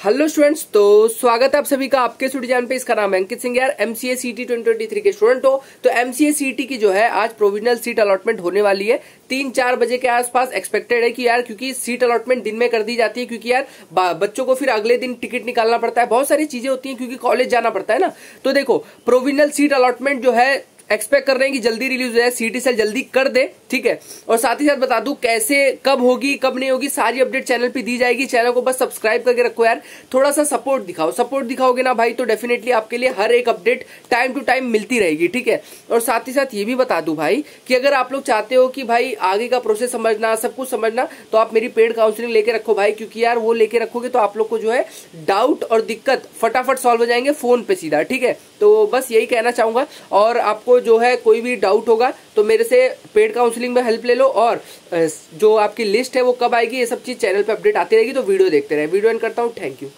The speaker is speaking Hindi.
हेलो स्टूडेंट्स तो स्वागत है आप सभी का आपके स्टूडियो पे। इसका नाम है अंकित सिंह यार एमसीए सीटी 2023 के स्टूडेंट हो। तो एमसीए सीटी की जो है, आज प्रोविजनल सीट अलॉटमेंट होने वाली है। तीन चार बजे के आसपास एक्सपेक्टेड है कि यार, क्योंकि सीट अलॉटमेंट दिन में कर दी जाती है, क्योंकि यार बच्चों को फिर अगले दिन टिकट निकालना पड़ता है। बहुत सारी चीज़ें होती हैं, क्योंकि कॉलेज जाना पड़ता है ना। तो देखो प्रोविजनल सीट अलॉटमेंट जो है एक्सपेक्ट कर रहे हैं कि जल्दी रिलीज़ हो जाए सीटी सेल जल्दी कर दे, ठीक है? और साथ ही साथ बता दूँ कैसे, कब होगी, कब नहीं होगी, सारी अपडेट चैनल पे दी जाएगी। चैनल को बस सब्सक्राइब करके रखो यार। थोड़ा सा सपोर्ट दिखाओ। सपोर्ट दिखाओगे ना भाई तो डेफिनेटली आपके लिए हर एक अपडेट टाइम टू टाइम मिलती रहेगी, ठीक है? और साथ ही साथ ये भी बता दू भाई, कि अगर आप लोग चाहते हो कि भाई आगे का प्रोसेस समझना, सब कुछ समझना तो आप मेरी पेड काउंसलिंग लेके रखो भाई, क्योंकि यार वो लेके रखोगे तो आप लोग को जो है डाउट और दिक्कत फटाफट सॉल्व हो जाएँगे फ़ोन पे सीधा, ठीक है? तो बस यही कहना चाहूँगा। और आपको जो है कोई भी डाउट होगा तो मेरे से पेड काउंसलिंग में हेल्प ले लो और जो आपकी लिस्ट है वो कब आएगी, ये सब चीज़ चैनल पर अपडेट आती रहेगी तो वीडियो देखते रहे। वीडियो एंड करता हूँ। Thank you